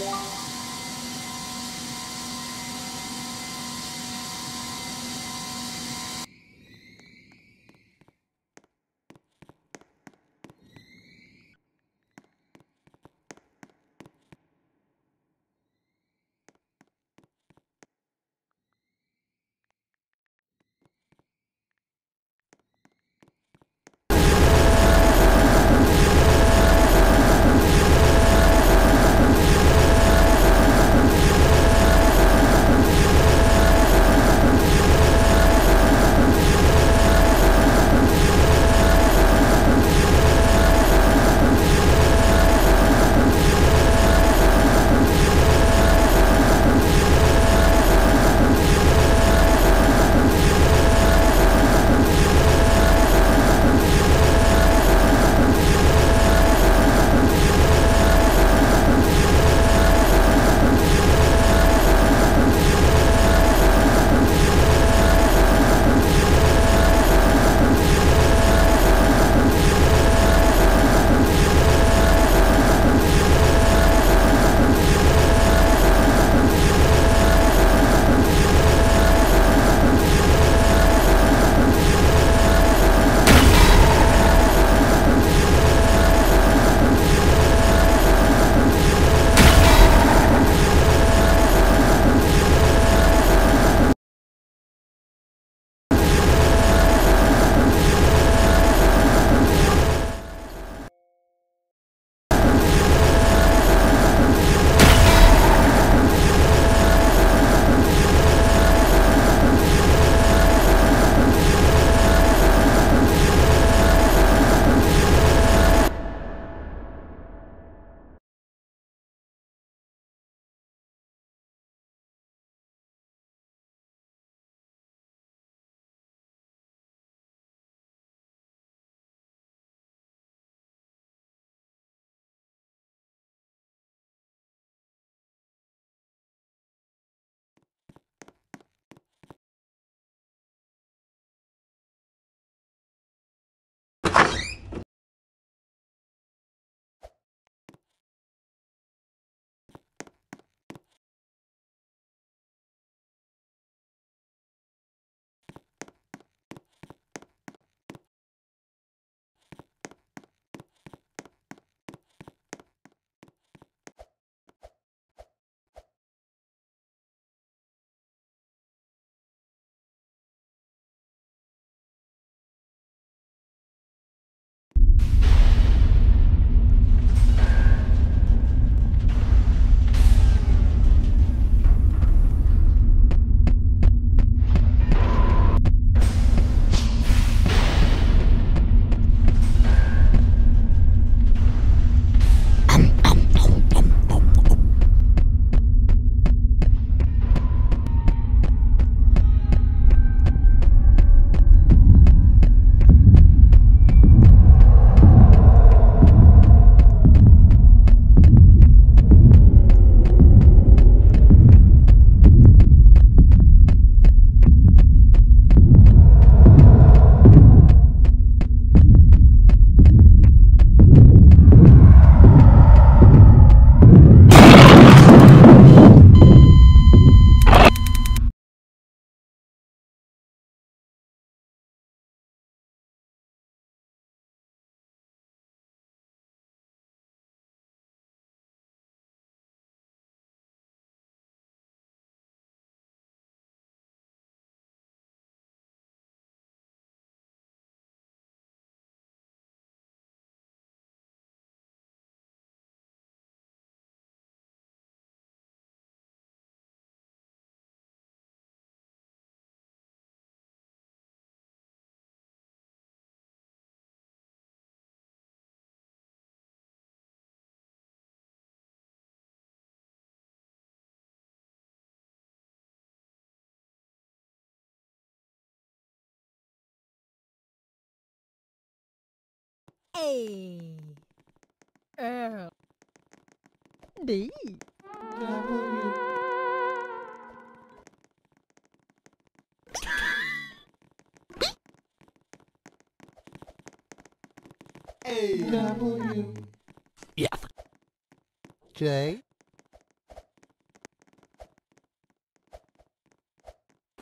Yeah. A L D W A W F J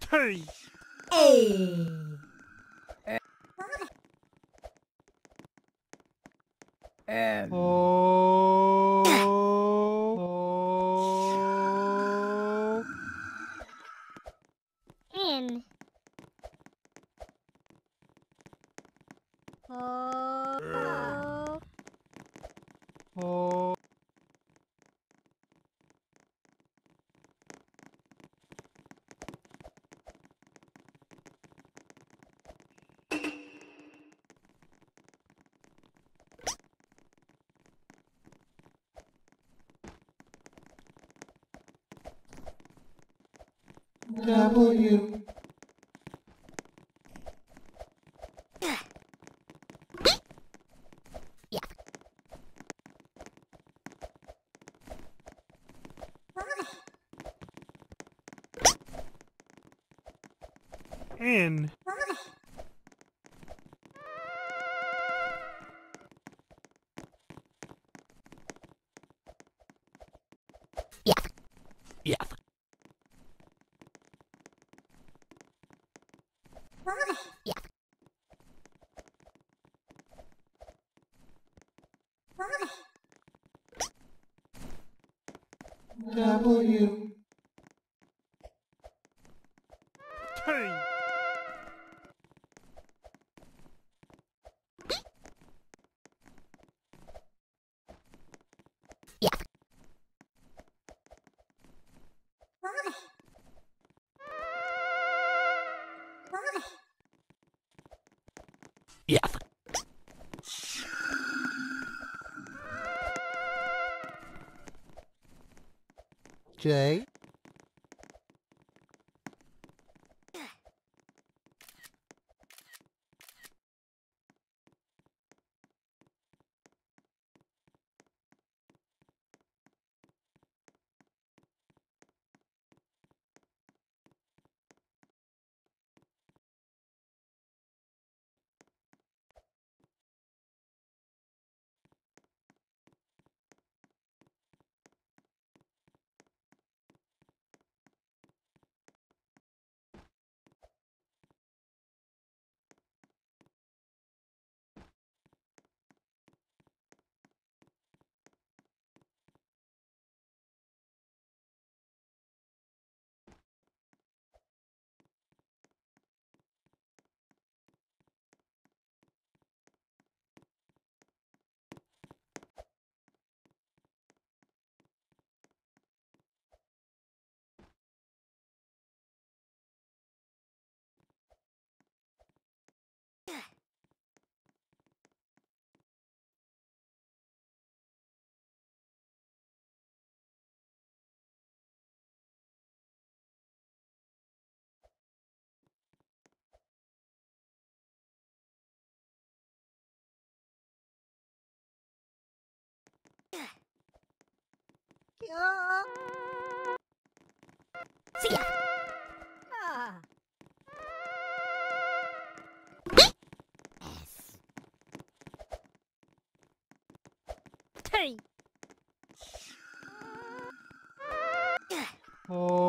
T A N. O. O. W N. Yeah. Jay. J Ah. T. O.